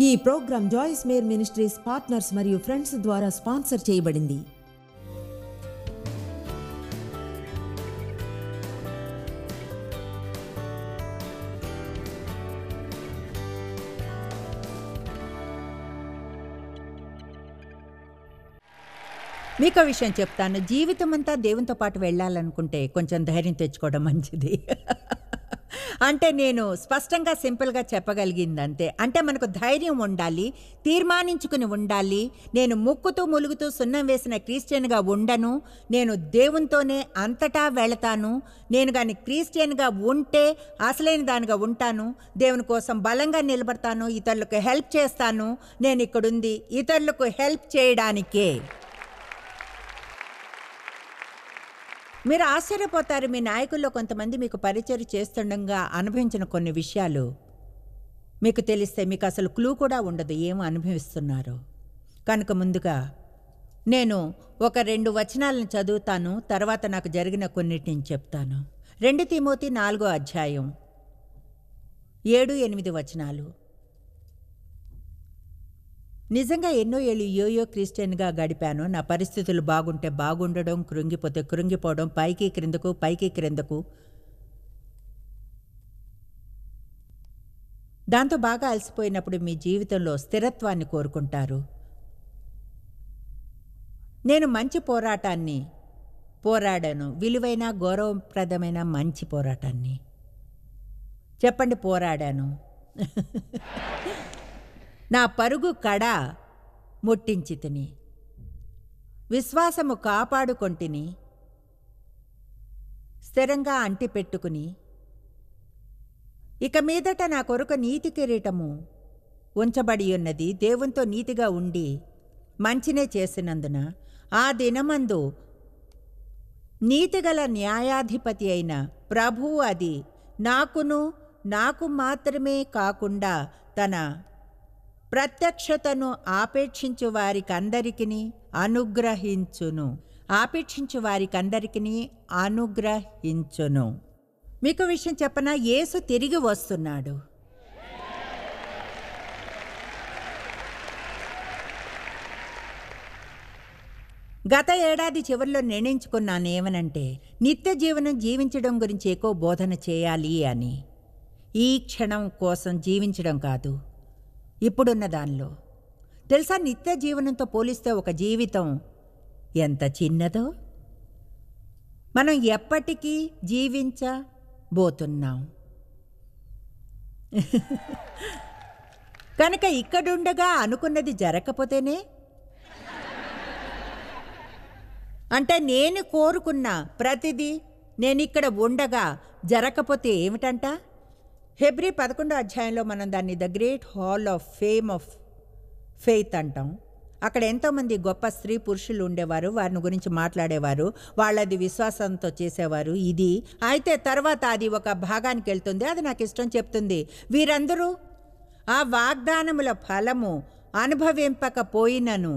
ఈ programme Joyce Meyer Ministries partners మరియు friends ద్వారా స్పాన్సర్ చేయబడింది. మీకు విషయం చెప్తాను. జీవితం అంతా దేవునితో పాటు వెళ్ళాలనుకుంటే కొంచెం ధైర్యం తెచ్చుకోవడం మంచిది. అంటే నేను స్పష్టంగా సింపుల్గా చెప్పగలిగింది అంతే అంటే మనకు ధైర్యం ఉండాలి తీర్మానించుకుని ఉండాలి. నేను ముక్కుతూ ములుగుతూ సున్నం వేసిన క్రిస్టియన్గా ఉండను. నేను దేవునితోనే అంతటా వెళతాను. నేను కానీ క్రిస్టియన్గా ఉంటే అసలైన దానిగా ఉంటాను. దేవుని కోసం బలంగా నిలబడతాను. ఇతరులకు హెల్ప్ చేస్తాను. నేను ఇక్కడుంది ఇతరులకు హెల్ప్ చేయడానికే. మీరు ఆశ్చర్యపోతారు మీ నాయకుల్లో కొంతమంది మీకు పరిచయం చేస్తుండగా అనుభవించిన కొన్ని విషయాలు. మీకు తెలిస్తే మీకు అసలు క్లూ కూడా ఉండదు ఏమో అనుభవిస్తున్నారో. కనుక ముందుగా నేను ఒక రెండు వచనాలను చదువుతాను తర్వాత నాకు జరిగిన కొన్నిటిని చెప్తాను. రెండు తిమోతి నాలుగో అధ్యాయం ఏడు ఎనిమిది వచనాలు. నిజంగా ఎన్నో ఏళ్ళు యోయో క్రిస్టియన్గా గడిపాను. నా పరిస్థితులు బాగుంటే బాగుండడం కృంగిపోతే కృంగిపోవడం పైకి క్రిందకు పైకి క్రిందకు. దాంతో బాగా అలసిపోయినప్పుడు మీ జీవితంలో స్థిరత్వాన్ని కోరుకుంటారు. నేను మంచి పోరాటాన్ని పోరాడాను. విలువైన గౌరవప్రదమైన మంచి పోరాటాన్ని. చెప్పండి పోరాడాను. నా పరుగు కడ ముట్టించి తిని. విశ్వాసము కాపాడుకొంటిని. స్థిరంగా అంటిపెట్టుకుని ఇక మీదట నా కొరకు నీతి కిరీటము ఉంచబడి ఉన్నది. దేవునితో నీతిగా ఉండి మంచినే చేసినందున ఆ దినమందు నీతిగల న్యాయాధిపతి అయిన ప్రభువు అది నాకును నాకు మాత్రమే కాకుండా తన ప్రత్యక్షతను ఆపేక్షించు వారికందరికిని అనుగ్రహించును. ఆపేక్షించు వారికందరికిని అనుగ్రహించును. మీకు విషయం చెప్పన? యేసు తిరిగి వస్తున్నాడు. గత ఏడాది చివరిలో నిర్ణయించుకున్నాను ఏమనంటే నిత్య జీవనం జీవించడం గురించి ఎక్కువ బోధన చేయాలి అని. ఈ క్షణం కోసం జీవించడం కాదు. ఇప్పుడున్న దానిలో. తెలుసా నిత్య జీవనంతో పోలిస్తే ఒక జీవితం ఎంత చిన్నదో? మనం ఎప్పటికీ జీవించబోతున్నాం. కనుక ఇక్కడుండగా అనుకున్నది జరగకపోతేనే? అంటే నేను కోరుకున్న ప్రతిదీ నేను ఇక్కడ ఉండగా జరగకపోతే ఏమిటంట? హెబ్రి పదకొండో అధ్యాయంలో మనం దాన్ని the great hall of fame of faith అంటాం. అక్కడ ఎంతోమంది గొప్ప స్త్రీ పురుషులు ఉండేవారు వారిని గురించి మాట్లాడేవారు వాళ్ళది విశ్వాసంతో చేసేవారు. ఇది అయితే తర్వాత అది ఒక భాగానికి వెళ్తుంది అది నాకు ఇష్టం చెప్తుంది. వీరందరూ ఆ వాగ్దానముల ఫలము అనుభవింపకపోయినను.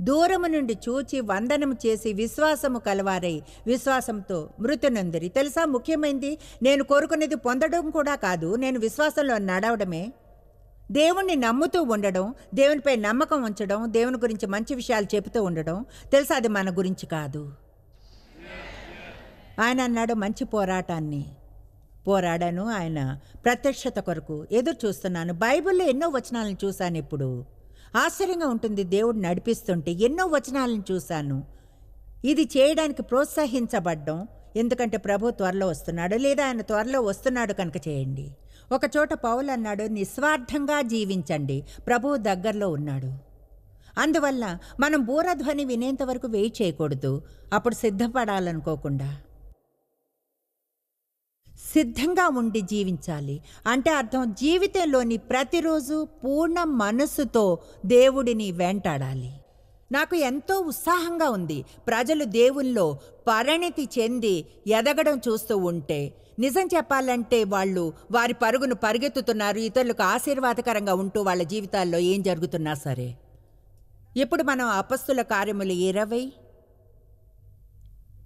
దూరము నుండి చూచి వందనము చేసి విశ్వాసము కలవారై విశ్వాసంతో మృతునందిరి. తెలుసా ముఖ్యమైనది నేను కోరుకునేది పొందడం కూడా కాదు. నేను విశ్వాసంలో నడవడమే. దేవుణ్ణి నమ్ముతూ ఉండడం దేవునిపై నమ్మకం ఉంచడం దేవుని గురించి మంచి విషయాలు చెబుతూ ఉండడం తెలుసా? అది మన గురించి కాదు. ఆయన అన్నాడు మంచి పోరాటాన్ని పోరాడాను ఆయన ప్రత్యక్షత కొరకు. ఎదురు చూస్తున్నాను. బైబిల్లో ఎన్నో వచనాలను చూశాను ఇప్పుడు. ఆశ్చర్యంగా ఉంటుంది దేవుడు నడిపిస్తుంటే. ఎన్నో వచనాలను చూశాను. ఇది చేయడానికి ప్రోత్సహించబడ్డం. ఎందుకంటే ప్రభు త్వరలో వస్తున్నాడు. లేదా ఆయన త్వరలో వస్తున్నాడు కనుక చేయండి. ఒక చోట పౌలు అన్నాడు నిస్వార్థంగా జీవించండి. ప్రభువు దగ్గరలో ఉన్నాడు. అందువల్ల మనం బూరధ్వని వినేంత వరకు వెయిట్ చేయకూడదు. అప్పుడు సిద్ధపడాలనుకోకుండా. సిద్ధంగా ఉండి జీవించాలి. అంటే అర్థం జీవితంలోని ప్రతిరోజు పూర్ణ మనస్సుతో దేవుడిని వెంటాడాలి. నాకు ఎంతో ఉత్సాహంగా ఉంది. ప్రజలు దేవుల్లో పరిణితి చెంది ఎదగడం చూస్తూ ఉంటే నిజం చెప్పాలంటే వాళ్ళు వారి పరుగును పరిగెత్తుతున్నారు ఇతరులకు ఆశీర్వాదకరంగా ఉంటూ వాళ్ళ జీవితాల్లో ఏం జరుగుతున్నా సరే. ఇప్పుడు మనం అపస్తుల కార్యములు ఇరవై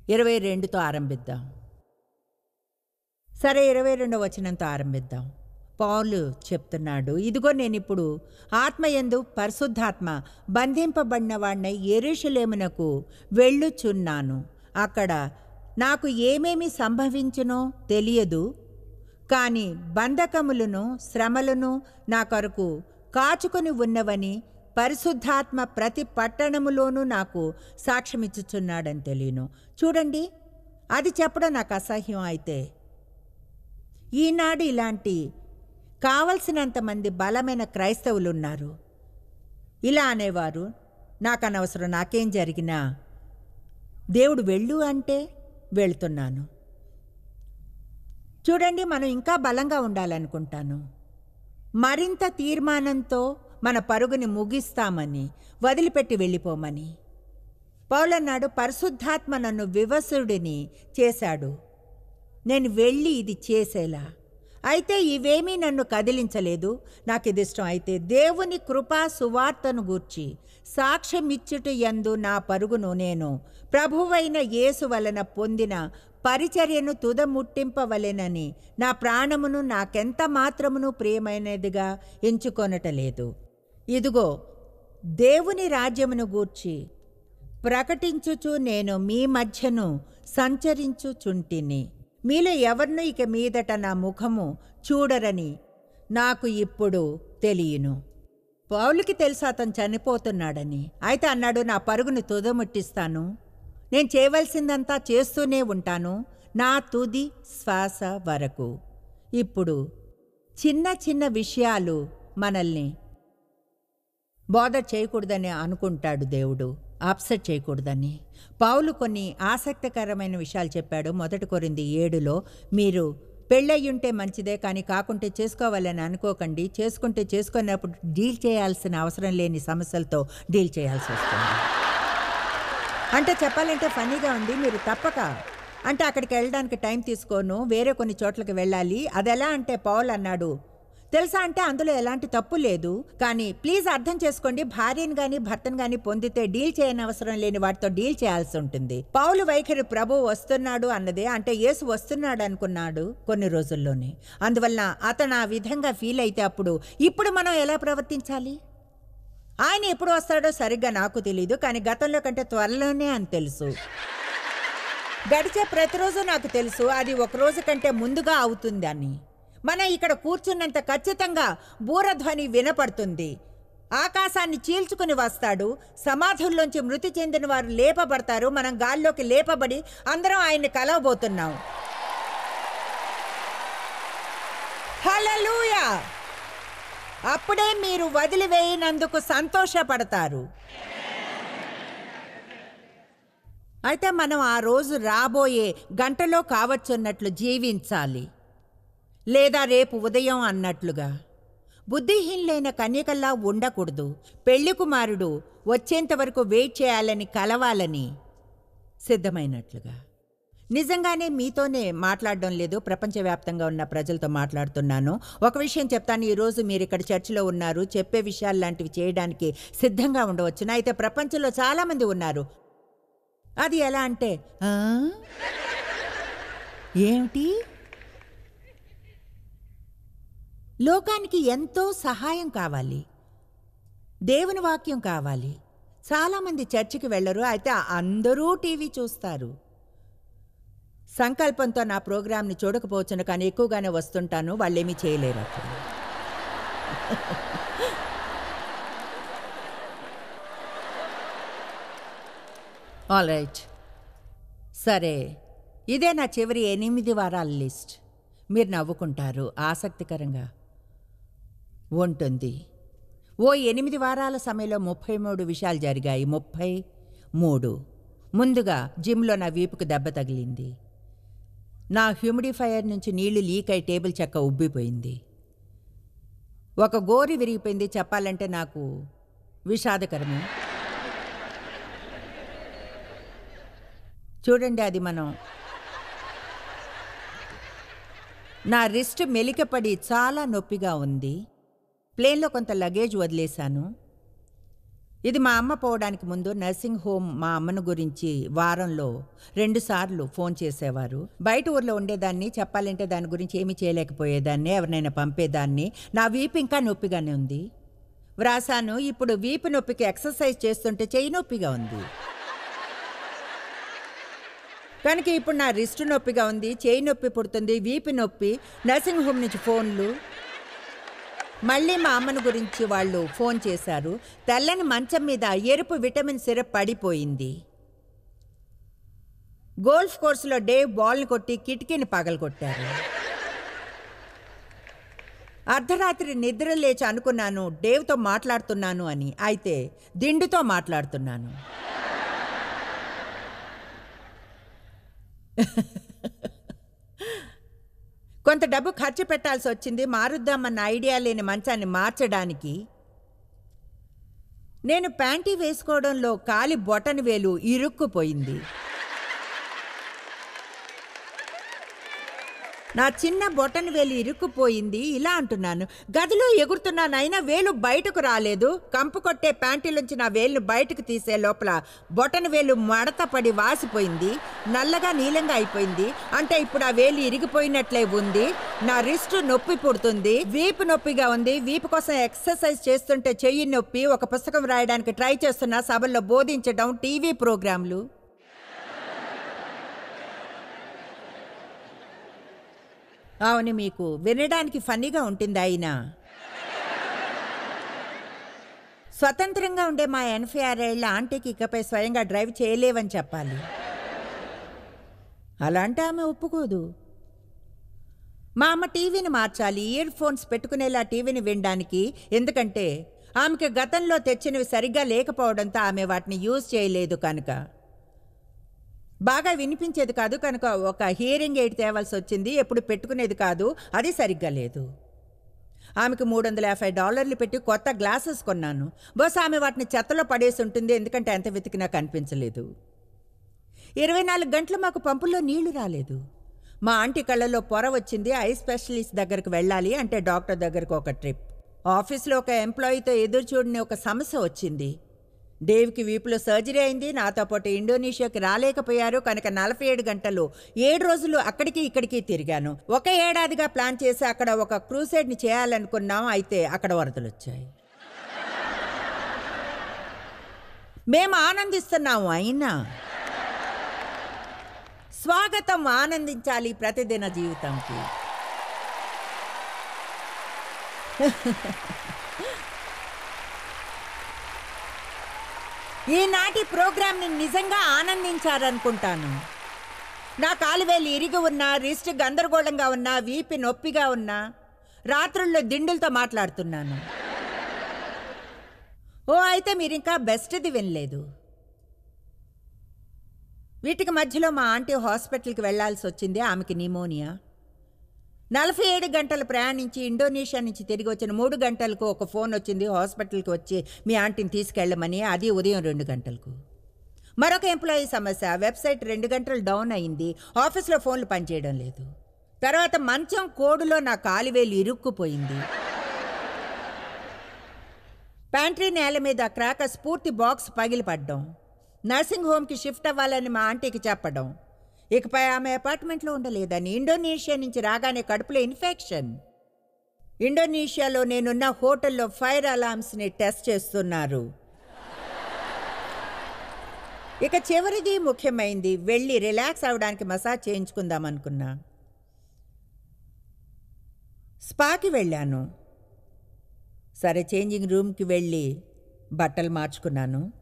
ఇరవై రెండుతో ఆరంభిద్దాం. సరే ఇరవై రెండో వచనంతో ఆరంభిద్దాం. పౌలు చెప్తున్నాడు. ఇదిగో నేను ఇప్పుడు ఆత్మయందు పరిశుద్ధాత్మ బంధింపబడిన వాడినై ఎరుషులేమునకు వెళ్ళుచున్నాను. అక్కడ నాకు ఏమేమి సంభవించునో తెలియదు. కానీ బంధకములను శ్రమలను నా కొరకు కాచుకొని ఉన్నవని పరిశుద్ధాత్మ ప్రతి పట్టణములోనూ నాకు సాక్ష్యమిచ్చుచున్నాడని తెలియను. చూడండి అది చెప్పడం నాకు అసహ్యం అయితే ఈనాడు ఇలాంటి కావలసినంతమంది బలమైన క్రైస్తవులు ఉన్నారు ఇలా అనేవారు నాకు అనవసరం నాకేం జరిగినా దేవుడు వెళ్ళు అంటే వెళ్తున్నాను. చూడండి మనం ఇంకా బలంగా ఉండాలనుకుంటాను. మరింత తీర్మానంతో మన పరుగుని ముగిస్తామని వదిలిపెట్టి వెళ్ళిపోమని. పౌలన్నాడు పరిశుద్ధాత్మ నన్ను వివసుడిని చేశాడు. నేను వెళ్ళి ఇది చేసేలా. అయితే ఇవేమీ నన్ను కదిలించలేదు. నాకు ఇది ఇష్టం అయితే దేవుని కృపా సువార్తను గూర్చి సాక్ష్యమిచ్చుట యందు నా పరుగును నేను ప్రభువైన యేసు వలన పొందిన పరిచర్యను తుదముట్టింపవలెనని నా ప్రాణమును నాకెంత మాత్రమును ప్రియమైనదిగా ఎంచుకొనటలేదు ఇదిగో దేవుని రాజ్యమును గూర్చి ప్రకటించుచు నేను మీ మధ్యను సంచరించుచుంటిని. మీలో ఎవరినూ ఇక మీదట నా ముఖము చూడరని నాకు ఇప్పుడు తెలియను. పౌలుకి తెలుసు అతను చనిపోతున్నాడని. అయితే అన్నాడు నా పరుగును తుదముట్టిస్తాను. నేను చేయవలసిందంతా చేస్తూనే ఉంటాను. నా తుది శ్వాస వరకు. ఇప్పుడు చిన్న చిన్న విషయాలు మనల్ని బోధ చేయకూడదని అనుకుంటాడు దేవుడు. అప్సెట్ చేయకూడదని. పౌలు కొన్ని ఆసక్తికరమైన విషయాలు చెప్పాడు. మొదటి కొరింది ఏడులో మీరు పెళ్ళయ్యుంటే మంచిదే కానీ కాకుంటే చేసుకోవాలని అనుకోకండి. చేసుకుంటే చేసుకున్నప్పుడు డీల్ చేయాల్సిన అవసరం లేని సమస్యలతో డీల్ చేయాల్సి వస్తుంది. అంటే చెప్పాలంటే ఫన్నీగా ఉంది. మీరు తప్పక అంటే అక్కడికి వెళ్ళడానికి టైం తీసుకోను. వేరే కొన్ని చోట్లకి వెళ్ళాలి. అది ఎలా అంటే పౌల్ అన్నాడు తెలుసా అంటే అందులో ఎలాంటి తప్పు లేదు. కానీ ప్లీజ్ అర్థం చేసుకోండి భార్యను గాని భర్తను గాని పొందితే డీల్ చేయనవసరం లేని వాటితో డీల్ చేయాల్సి ఉంటుంది. పౌలు వైఖరి ప్రభు వస్తున్నాడు అన్నదే అంటే యేసు వస్తున్నాడు అనుకున్నాడు కొన్ని రోజుల్లోనే. అందువల్ల అతను ఆ విధంగా ఫీల్ అయితే అప్పుడు ఇప్పుడు మనం ఎలా ప్రవర్తించాలి? ఆయన ఎప్పుడు వస్తాడో సరిగ్గా నాకు తెలియదు కానీ గతంలో కంటే త్వరలోనే అని తెలుసు. గడిచే ప్రతిరోజు నాకు తెలుసు అది ఒక రోజు కంటే ముందుగా అవుతుంది అని మనం ఇక్కడ కూర్చున్నంత ఖచ్చితంగా బూరధ్వని వినపడుతుంది. ఆకాశాన్ని చీల్చుకుని వస్తాడు. సమాధుల్లోంచి మృతి చెందిన వారు లేపబడతారు. మనం గాల్లోకి లేపబడి అందరం ఆయన్ని కలవబోతున్నాం. హల్లెలూయా! అప్పుడే మీరు వదిలివేయనందుకు సంతోషపడతారు. అయితే మనం ఆ రోజు రాబోయే గంటలో కావచ్చున్నట్లు జీవించాలి. లేదా రేపు ఉదయం అన్నట్లుగా. బుద్ధిహీనులైన కన్యకల్లా ఉండకూడదు. పెళ్ళి కుమారుడు వచ్చేంతవరకు వెయిట్ చేయాలని కలవాలని సిద్ధమైనట్లుగా. నిజంగానే మీతోనే మాట్లాడడం లేదు. ప్రపంచవ్యాప్తంగా ఉన్న ప్రజలతో మాట్లాడుతున్నాను. ఒక విషయం చెప్తాను. ఈరోజు మీరు ఇక్కడ చర్చిలో ఉన్నారు. చెప్పే విషయాలు లాంటివి చేయడానికి సిద్ధంగా ఉండవచ్చును. అయితే ప్రపంచంలో చాలామంది ఉన్నారు. అది ఎలా అంటే ఏమిటి? లోకానికి ఎంతో సహాయం కావాలి. దేవుని వాక్యం కావాలి. చాలామంది చర్చికి వెళ్ళరు అయితే అందరూ టీవీ చూస్తారు. సంకల్పంతో నా ప్రోగ్రాంని చూడకపోవచ్చును కానీ ఎక్కువగానే వస్తుంటాను వాళ్ళేమీ చేయలేరు అప్పుడు ఆల్ రైట్ సరే ఇదే నా చివరి ఎనిమిది వారాల లిస్ట్. మీరు నవ్వుకుంటారు ఆసక్తికరంగా. ఉంటుంది ఓ ఎనిమిది వారాల సమయంలో ముప్పై మూడు విషయాలు జరిగాయి. ముప్పై మూడు. ముందుగా జిమ్లో నా వీపుకు దెబ్బ తగిలింది. నా హ్యూమిడిఫైయర్ నుంచి నీళ్ళు లీక్ అయి టేబుల్ చెక్క ఉబ్బిపోయింది. ఒక గోరి విరిగిపోయింది. చెప్పాలంటే నాకు విషాదకరమే. చూడండి అది మనం. నా రిస్ట్ మెలికపడి చాలా నొప్పిగా ఉంది. ప్లేన్లో కొంత లగేజ్ వదిలేశాను. ఇది మా అమ్మ పోవడానికి ముందు నర్సింగ్ హోమ్ మా అమ్మను గురించి వారంలో రెండుసార్లు ఫోన్ చేసేవారు. బయట ఊర్లో ఉండేదాన్ని చెప్పాలంటే దాని గురించి ఏమీ చేయలేకపోయేదాన్ని ఎవరినైనా పంపేదాన్ని. నా వీపు ఇంకా నొప్పిగానే ఉంది. వ్రాసాను ఇప్పుడు వీపు నొప్పికి ఎక్సర్సైజ్ చేస్తుంటే చెయ్యి నొప్పిగా ఉంది. కనుక ఇప్పుడు నా రిస్ట్ నొప్పిగా ఉంది చేయి నొప్పి పుడుతుంది వీపు నొప్పి. నర్సింగ్ హోమ్ నుంచి ఫోన్లు మళ్ళీ మా అమ్మను గురించి వాళ్ళు ఫోన్ చేశారు. తెల్లని మంచం మీద ఎరుపు విటమిన్ సిరప్ పడిపోయింది. గోల్ఫ్ కోర్సులో డేవ్ బాల్ని కొట్టి కిటికీని పగలగొట్టారు. అర్ధరాత్రి నిద్ర లేచి అనుకున్నాను డేవ్తో మాట్లాడుతున్నాను అని. అయితే దిండుతో మాట్లాడుతున్నాను. కొంత డబ్బు ఖర్చు పెట్టాల్సి వచ్చింది. మారుద్దామన్న ఐడియా లేని మంచాన్ని మార్చడానికి నేను ప్యాంటీ వేసుకోవడంలో కాలి బొటని వేలు ఇరుక్కుపోయింది. నా చిన్న బొటన్ వేలు ఇరుక్కుపోయింది. ఇలా అంటున్నాను. గదిలో ఎగురుతున్నాను అయినా వేలు బయటకు రాలేదు. కంపు కొట్టే ప్యాంటీలోంచి నా వేలును బయటకు తీసే లోపల బొటన్ వేలు మడత పడి వాసిపోయింది. నల్లగా నీలంగా అయిపోయింది. అంటే ఇప్పుడు ఆ వేలు ఇరిగిపోయినట్లే ఉంది. నా రిస్ట్ నొప్పి పుడుతుంది. వీపు నొప్పిగా ఉంది. వీపు కోసం ఎక్సర్సైజ్ చేస్తుంటే చెయ్యి నొప్పి. ఒక పుస్తకం రాయడానికి ట్రై చేస్తున్న సభల్లో బోధించడం టీవీ ప్రోగ్రాంలు. అవును మీకు వినడానికి ఫన్నీగా ఉంటుంది ఆయన స్వతంత్రంగా ఉండే మా ఎనభై ఆరేళ్ళ ఆంటీకి ఇకపై స్వయంగా డ్రైవ్ చేయలేవని చెప్పాలి. అలాంటి ఆమె ఒప్పుకోదు. మా అమ్మ టీవీని మార్చాలి ఇయర్ ఫోన్స్ పెట్టుకునేలా టీవీని వినడానికి. ఎందుకంటే ఆమెకి గతంలో తెచ్చినవి సరిగ్గా లేకపోవడంతో ఆమె వాటిని యూజ్ చేయలేదు కనుక. బాగా వినిపించేది కాదు కనుక ఒక హియరింగ్ ఎయిడ్ తేవాల్సి వచ్చింది ఎప్పుడు పెట్టుకునేది కాదు అది సరిగ్గా లేదు. ఆమెకు మూడు వందల యాభై డాలర్లు పెట్టి కొత్త గ్లాసెస్ కొన్నాను. బహుశా ఆమె వాటిని చెత్తలో పడేసి ఉంటుంది ఎందుకంటే ఎంత వెతికినా కనిపించలేదు ఇరవై నాలుగు గంటలు మాకు పంపుల్లో నీళ్ళు రాలేదు. మా ఆంటీ కళ్ళలో పొర వచ్చింది ఐ స్పెషలిస్ట్ దగ్గరకు వెళ్ళాలి అంటే డాక్టర్ దగ్గరకు ఒక ట్రిప్. ఆఫీస్లో ఒక ఎంప్లాయీతో ఎదురు చూడని ఒక సమస్య వచ్చింది. డేవ్కి వీపులో సర్జరీ అయింది. నాతో పాటు ఇండోనేషియాకి రాలేకపోయారు. కనుక నలభై ఏడు గంటలు ఏడు రోజులు అక్కడికి ఇక్కడికి తిరిగాను. ఒక ఏడాదిగా ప్లాన్ చేసి అక్కడ ఒక క్రూసైడ్ని చేయాలనుకున్నాం. అయితే అక్కడ వరదలు వచ్చాయి మేము ఆనందిస్తున్నాము అయినా. స్వాగతం ఆనందించాలి ప్రతిదిన జీవితంకి. ఈనాటి ప్రోగ్రాంని నిజంగా ఆనందించారనుకుంటాను. నా కాలువేలు ఇరిగి ఉన్నా రిస్ట్ గందరగోళంగా ఉన్నా వీపి నొప్పిగా ఉన్నా రాత్రుల్లో దిండులతో మాట్లాడుతున్నాను. ఓ అయితే మీరు ఇంకా బెస్ట్ది వినలేదు. వీటికి మధ్యలో మా ఆంటీ హాస్పిటల్కి వెళ్ళాల్సి వచ్చింది ఆమెకి నిమోనియా నలభై ఏడు గంటలు ప్రయాణించి ఇండోనేషియా నుంచి తిరిగి వచ్చిన మూడు గంటలకు ఒక ఫోన్ వచ్చింది. హాస్పిటల్కి వచ్చి మీ ఆంటీని తీసుకెళ్ళమని. అది ఉదయం రెండు గంటలకు. మరొక ఎంప్లాయీ సమస్య. వెబ్సైట్ రెండు గంటలు డౌన్ అయింది. ఆఫీస్లో ఫోన్లు పనిచేయడం లేదు. తర్వాత మంచం కోడులో నా కాలివేలు ఇరుక్కుపోయింది. ప్యాంట్రీ నేల మీద క్రాకర్స్ పూర్తి బాక్స్ పగిలిపడ్డం. నర్సింగ్ హోమ్కి షిఫ్ట్ అవ్వాలని మా ఆంటీకి చెప్పడం. ఇకపై ఆమె అపార్ట్మెంట్లో ఉండలేదని ఇండోనేషియా నుంచి రాగానే కడుపులో ఇన్ఫెక్షన్. ఇండోనేషియాలో నేనున్న హోటల్లో ఫైర్ అలార్మ్స్ని టెస్ట్ చేస్తున్నారు. ఇక చివరిది ముఖ్యమైంది వెళ్ళి రిలాక్స్ అవడానికి మసాజ్ చేయించుకుందాం అనుకున్నా. స్పాకి వెళ్ళాను. సరే చేంజింగ్ రూమ్కి వెళ్ళి బట్టలు మార్చుకున్నాను.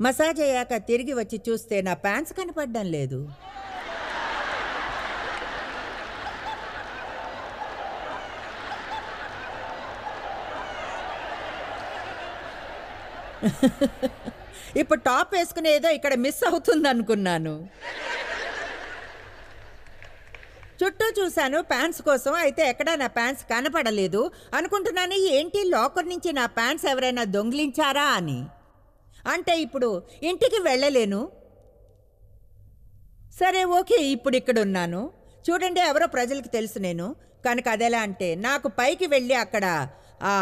మసాజ్ అయ్యాక తిరిగి వచ్చి చూస్తే నా ప్యాంట్స్ కనపడడం లేదు. ఇప్పుడు టాప్ వేసుకునే ఏదో ఇక్కడ మిస్ అవుతుంది అనుకున్నాను చుట్టూ చూశాను ప్యాంట్స్ కోసం అయితే ఎక్కడా నా ప్యాంట్స్ కనపడలేదు. అనుకుంటున్నాను ఏంటి లాకర్ నుంచి నా ప్యాంట్స్ ఎవరైనా దొంగిలించారా? అని. అంటే ఇప్పుడు ఇంటికి వెళ్ళలేను. సరే ఓకే ఇప్పుడు ఇక్కడ ఉన్నాను చూడండి ఎవరో ప్రజలకు తెలుసు నేను. కనుక అదెలా అంటే నాకు పైకి వెళ్ళి అక్కడ ఆ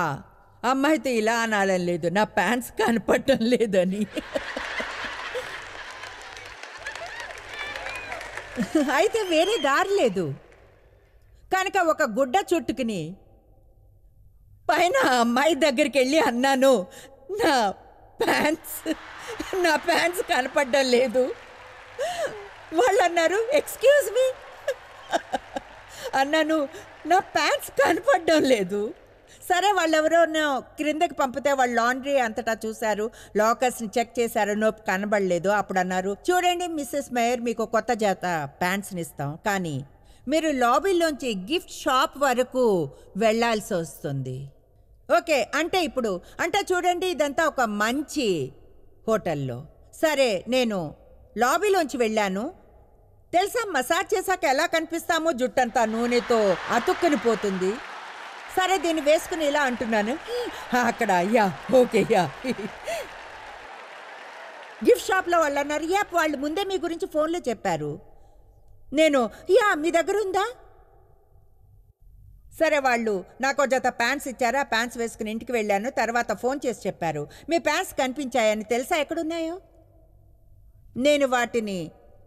అమ్మాయితో ఇలా అనాలని లేదు. నా ప్యాంట్స్ కనపడటం లేదని. అయితే వేరే దారి లేదు. కనుక ఒక గుడ్డ చుట్టుకుని పైన అమ్మాయి దగ్గరికి వెళ్ళి అన్నాను నా ప్యాంట్స్ నా ప్యాంట్స్ కనపడడం లేదు. వాళ్ళు అన్నారు ఎక్స్క్యూజ్ మీ అన్నాను నా ప్యాంట్స్ కనపడడం లేదు. సరే వాళ్ళెవరో క్రిందకి పంపితే వాళ్ళు లాండ్రీ అంతటా చూశారు. లాకర్స్ని చెక్ చేశారు నోపు కనబడలేదు. అప్పుడు అన్నారు చూడండి మిస్సెస్ మేయర్ మీకు కొత్త జాత ప్యాంట్స్ని ఇస్తాం. కానీ మీరు లాబీలోంచి గిఫ్ట్ షాప్ వరకు వెళ్ళాల్సి వస్తుంది. ఓకే అంటే ఇప్పుడు అంటే చూడండి ఇదంతా ఒక మంచి హోటల్లో. సరే నేను లాబీలోంచి వెళ్ళాను. తెలుసా మసాజ్ చేశాక ఎలా కనిపిస్తామో జుట్టంతా నూనెతో అతుక్కుని పోతుంది. సరే దీన్ని వేసుకుని ఇలా అంటున్నాను. అక్కడ యా ఓకే యా. గిఫ్ట్ షాప్లో వాళ్ళు అన్నారు యాప్ వాళ్ళు ముందే మీ గురించి ఫోన్లో చెప్పారు. నేను యా మీ దగ్గర ఉందా? సరే వాళ్ళు నాకు ఒక జత ప్యాంట్స్ ఇచ్చారు ఆ ప్యాంట్స్ వేసుకుని ఇంటికి వెళ్ళాను తర్వాత ఫోన్ చేసి చెప్పారు. మీ ప్యాంట్స్ కనిపించాయని తెలుసా ఎక్కడున్నాయో? నేను వాటిని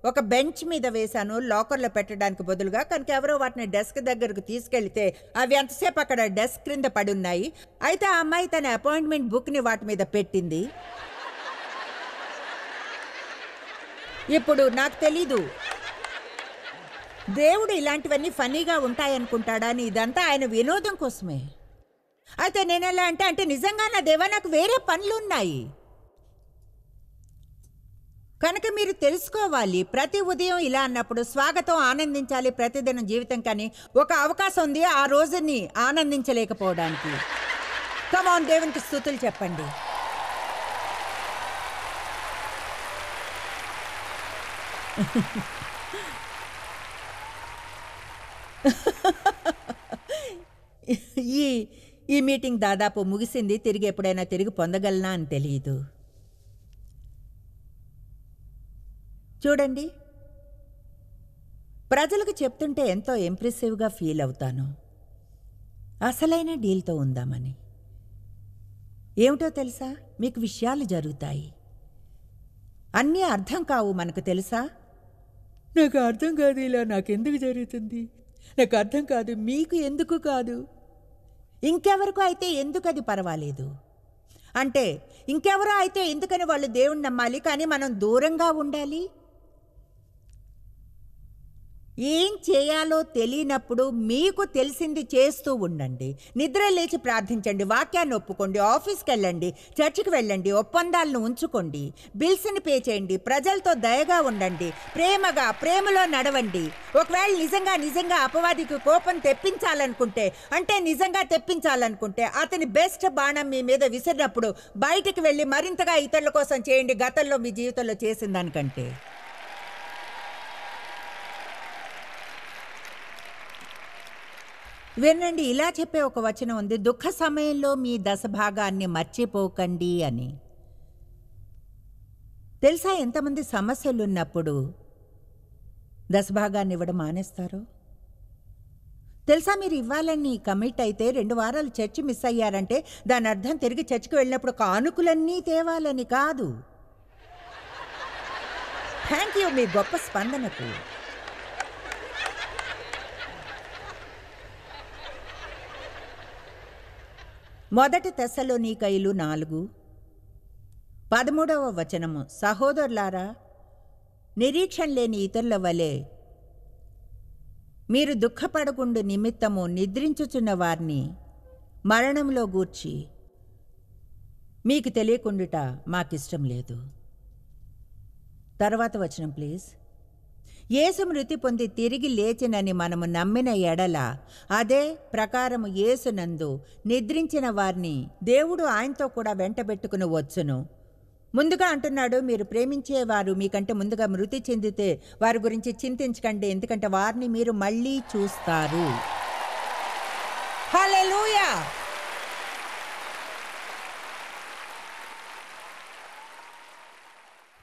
ఒక బెంచ్ మీద వేశాను లాకర్లో పెట్టడానికి బదులుగా కనుక ఎవరో వాటిని డెస్క్ దగ్గరకు తీసుకెళ్తే అవి ఎంతసేపు అక్కడ డెస్క్ క్రింద పడి ఉన్నాయి అయితే ఆ అమ్మాయి తన అపాయింట్మెంట్ బుక్ని వాటి మీద పెట్టింది. ఇప్పుడు నాకు తెలీదు. దేవుడు ఇలాంటివన్నీ ఫన్నీగా ఉంటాయనుకుంటాడా? అని ఇదంతా ఆయన వినోదం కోసమే. అయితే నేను ఎలా అంటే అంటే నిజంగా నా దేవా నాకు వేరే పనులు ఉన్నాయి కనుక మీరు తెలుసుకోవాలి ప్రతి ఉదయం ఇలా అన్నప్పుడు స్వాగతం ఆనందించాలి ప్రతిదినం జీవితం కానీ ఒక అవకాశం ఉంది ఆ రోజుని ఆనందించలేకపోవడానికి. కమాన్ దేవునికి స్థుతులు చెప్పండి. ఈ ఈ మీటింగ్ దాదాపు ముగిసింది. తిరిగి ఎప్పుడైనా తిరిగి పొందగలనా అని తెలియదు చూడండి. ప్రజలకు చెప్తుంటే ఎంతో ఇంప్రెసివ్గా ఫీల్ అవుతాను. అసలైన డీల్తో ఉందామని. ఏమిటో తెలుసా? మీకు విషయాలు జరుగుతాయి. అన్నీ అర్థం కావు మనకు తెలుసా? నాకు అర్థం కాదు ఇలా. నాకెందుకు జరుగుతుంది? నాకు అర్థం కాదు మీకు ఎందుకు కాదు? ఇంకెవరికో అయితే ఎందుకు అది పర్వాలేదు? అంటే ఇంకెవరో అయితే ఎందుకని వాళ్ళు దేవుణ్ణి నమ్మాలి కానీ మనం దూరంగా ఉండాలి? ఏం చేయాలో తెలియనప్పుడు మీకు తెలిసింది చేస్తూ ఉండండి. నిద్ర లేచి ప్రార్థించండి వాక్యాన్ని ఒప్పుకోండి ఆఫీస్కి వెళ్ళండి చర్చికి వెళ్ళండి ఒప్పందాలను ఉంచుకోండి బిల్స్ని పే చేయండి ప్రజలతో దయగా ఉండండి ప్రేమగా ప్రేమలో నడవండి. ఒకవేళ నిజంగా నిజంగా అపవాదికి కోపం తెప్పించాలనుకుంటే అంటే నిజంగా తెప్పించాలనుకుంటే అతని బెస్ట్ బాణం మీ మీద విసిరినప్పుడు బయటికి వెళ్ళి మరింతగా ఇతరుల కోసం చేయండి గతంలో మీ జీవితంలో చేసిన దానికంటే. వినండి ఇలా చెప్పే ఒక వచనం ఉంది దుఃఖ సమయంలో మీ దశభాగాన్ని మర్చిపోకండి అని. తెలుసా ఎంతమంది సమస్యలు ఉన్నప్పుడు దశభాగాన్ని ఇవ్వడం మానేస్తారు? తెలుసా మీరు ఇవ్వాలని కమిట్ అయితే రెండు వారాలు చర్చి మిస్ అయ్యారంటే దాని అర్థం తిరిగి చర్చికి వెళ్ళినప్పుడు కానుకలన్నీ తేవాలని కాదు. థ్యాంక్ యూ మీ గొప్ప స్పందనకు. మొదటి తెశలోనికైలు నాలుగు. పదమూడవ వచనము. సహోదరులారా నిరీక్షణ లేని ఇతరుల వలె మీరు దుఃఖపడకుండు నిమిత్తము నిద్రించుచున్న వారిని మరణంలో గూర్చి మీకు తెలియకుండుట మాకిష్టం లేదు. తర్వాత వచనం ప్లీజ్. యేసు మృతి పొంది తిరిగి లేచినని మనము నమ్మిన ఎడల అదే ప్రకారము యేసునందు నిద్రించిన వారిని దేవుడు ఆయనతో కూడా వెంటబెట్టుకుని వచ్చును. ముందుగా అంటున్నాడు మీరు ప్రేమించేవారు మీకంటే ముందుగా మృతి చెందితే వారి గురించి చింతించకండి ఎందుకంటే వారిని మీరు మళ్ళీ చూస్తారు. హలో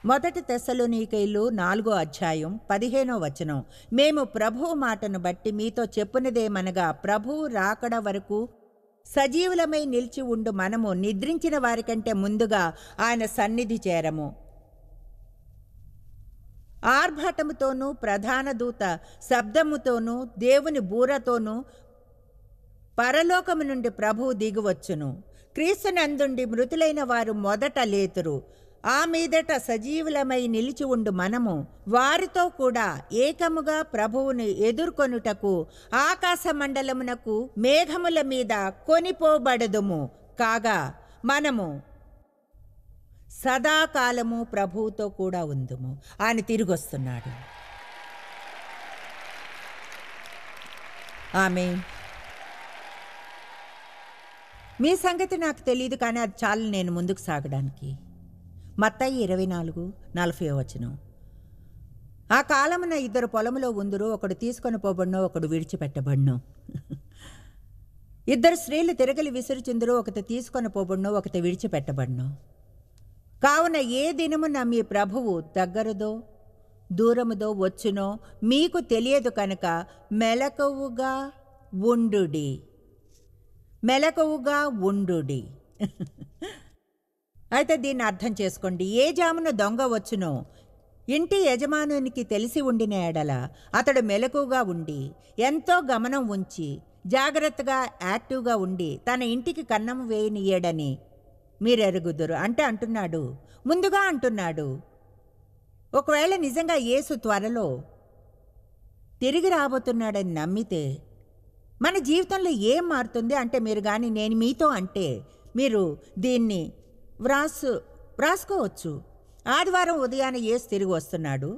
మొదటి తెస్సలోనీకైలు నాలుగో అధ్యాయం పదిహేనో వచనం. మేము ప్రభువు మాటను బట్టి మీతో చెప్పునదేమనగా ప్రభువు రాకడ వరకు సజీవులమై నిలిచి ఉండు మనము నిద్రించిన వారికంటే ముందుగా ఆయన సన్నిధి చేరము. ఆర్భాటముతోనూ ప్రధాన దూత శబ్దముతోనూ దేవుని బూరతోనూ పరలోకము నుండి ప్రభువు దిగువచ్చును. క్రీస్తునందుండి మృతులైన వారు మొదట లేతురు. ఆ మీదట సజీవులమై నిలిచి ఉండు మనము. వారితో కూడా ఏకముగా ప్రభువుని ఎదుర్కొనుటకు ఆకాశ మండలమునకు మేఘముల మీద కొనిపోబడదుము. కాగా మనము సదాకాలము ప్రభువుతో కూడా ఉందుము. ఆయన తిరిగొస్తున్నాడు. ఆమె మీ సంగతి నాకు తెలియదు కానీ అది చాలు నేను ముందుకు సాగడానికి. మత్తయి ఇరవై నాలుగు నలభై వచనం. ఆ కాలమున ఇద్దరు పొలములో ఉందరు ఒకడు తీసుకొని పోబడినో ఒకడు విడిచిపెట్టబడినో. ఇద్దరు స్త్రీలు తిరగలి విసురుచుందరు ఒకటి తీసుకొని పోబడినో ఒకటి విడిచిపెట్టబడినో. కావున ఏ దినమున మీ ప్రభువు దగ్గరదో దూరముదో వచ్చునో మీకు తెలియదు కనుక మెలకువగా ఉండుడి. మెలకువగా ఉండుడి. అయితే దీన్ని అర్థం చేసుకోండి. ఏ జామున దొంగ వచ్చునో ఇంటి యజమానునికి తెలిసి ఉండిన ఎడల అతడు మెలకుగా ఉండి ఎంతో గమనం ఉంచి జాగ్రత్తగా యాక్టివ్గా ఉండి తన ఇంటికి కన్నం వేయనియడని మీరెరుగుదురు. అంటే అంటున్నాడు. ముందుగా అంటున్నాడు. ఒకవేళ నిజంగా యేసు త్వరలో తిరిగి రాబోతున్నాడని నమ్మితే మన జీవితంలో ఏం మారుతుంది? అంటే మీరు కానీ నేను మీతో అంటే మీరు దీన్ని వ్రాసు వ్రాసుకోవచ్చు. ఆదివారం ఉదయాన ఏసు తిరిగి వస్తున్నాడు.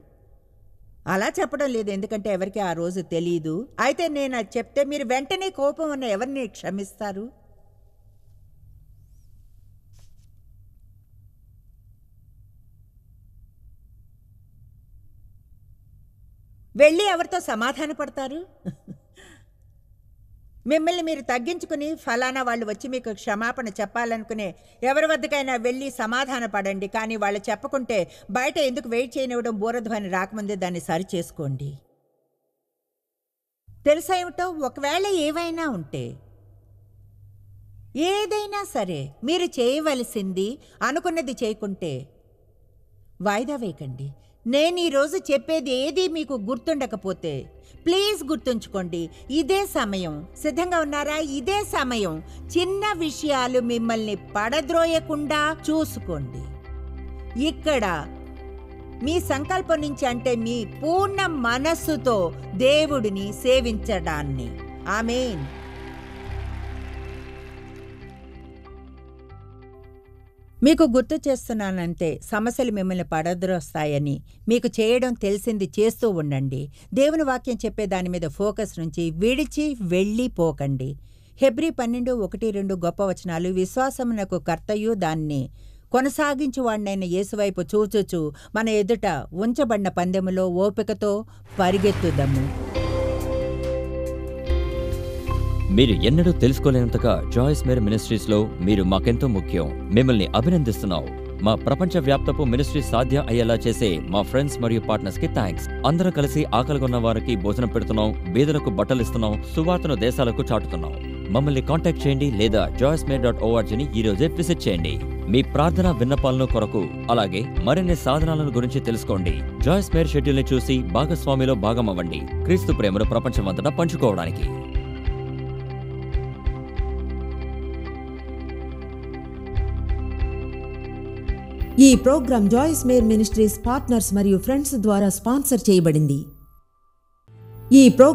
అలా చెప్పడం లేదు ఎందుకంటే ఎవరికి ఆ రోజు తెలియదు అయితే నేను అది చెప్తే మీరు వెంటనే కోపం ఉన్న ఎవరిని క్షమిస్తారు? వెళ్ళి ఎవరితో సమాధాన పడతారు మిమ్మల్ని మీరు తగ్గించుకుని ఫలానా వాళ్ళు వచ్చి మీకు క్షమాపణ చెప్పాలనుకునే ఎవరి వద్దకైనా వెళ్ళి సమాధాన పడండి. కానీ వాళ్ళు చెప్పకుంటే బయట ఎందుకు వెయిట్ చేయనివ్వడం బూరధ్వని రాకముందే దాన్ని సరి చేసుకోండి. తెలుసా ఒకవేళ ఏవైనా ఉంటే ఏదైనా సరే మీరు చేయవలసింది అనుకున్నది చేయకుంటే వాయిదా వేయకండి. నేను ఈరోజు చెప్పేది ఏది మీకు గుర్తుండకపోతే ప్లీజ్ గుర్తుంచుకోండి. ఇదే సమయం. సిద్ధంగా ఉన్నారా? ఇదే సమయం. చిన్న విషయాలు మిమ్మల్ని పడద్రోయకుండా చూసుకోండి. ఇక్కడ మీ సంకల్పం నుంచి అంటే మీ పూర్ణ మనస్సుతో దేవుడిని సేవించడాన్ని. ఆమెన్. మీకు గుర్తు చేస్తున్నానంటే సమస్యలు మిమ్మల్ని పడద్రోస్తాయని. మీకు చేయడం తెలిసింది చేస్తూ ఉండండి. దేవుని వాక్యం చెప్పే దాని మీద ఫోకస్ నుంచి విడిచి వెళ్ళి పోకండి. హెబ్రి పన్నెండు ఒకటి రెండు గొప్ప వచనాలు విశ్వాసమునకు కర్తయు దాన్ని. కొనసాగించువాడినైన యేసువైపు చూచుచు మన ఎదుట ఉంచబడిన పందెములో ఓపికతో పరిగెత్తుదము. మీరు ఎన్నడూ తెలుసుకోలేనంతగా జాయిస్ మేర్ మినిస్ట్రీస్లో మీరు మాకెంతో ముఖ్యం. మిమ్మల్ని అభినందిస్తున్నాం. మా ప్రపంచ వ్యాప్తపు మినిస్ట్రీ సాధ్యం అయ్యేలా చేసే మా ఫ్రెండ్స్ మరియు పార్ట్నర్స్కి థ్యాంక్స్ అందరం కలిసి ఆకలిగొన్న వారికి భోజనం పెడుతున్నాం బీదలకు బట్టలు ఇస్తున్నాం సువార్తను దేశాలకు చాటుతున్నాం. మమ్మల్ని కాంటాక్ట్ చేయండి లేదా జాయిస్ మేర్ డాట్ ఓఆర్జీని ఈ రోజే విజిట్ చేయండి. మీ ప్రార్థన విన్నపాలను కొరకు అలాగే మరిన్ని సాధనాలను గురించి తెలుసుకోండి. జాయిస్ మేర్ షెడ్యూల్ని చూసి భాగస్వామిలో భాగమవ్వండి. క్రీస్తు ప్రేమను ప్రపంచమంతటా పంచుకోవడానికి. ఈ programme Joyce Meyer Ministries partners మరియు ఫ్రెండ్స్ ద్వారా స్పాన్సర్ చేయబడింది. ఈ ప్రో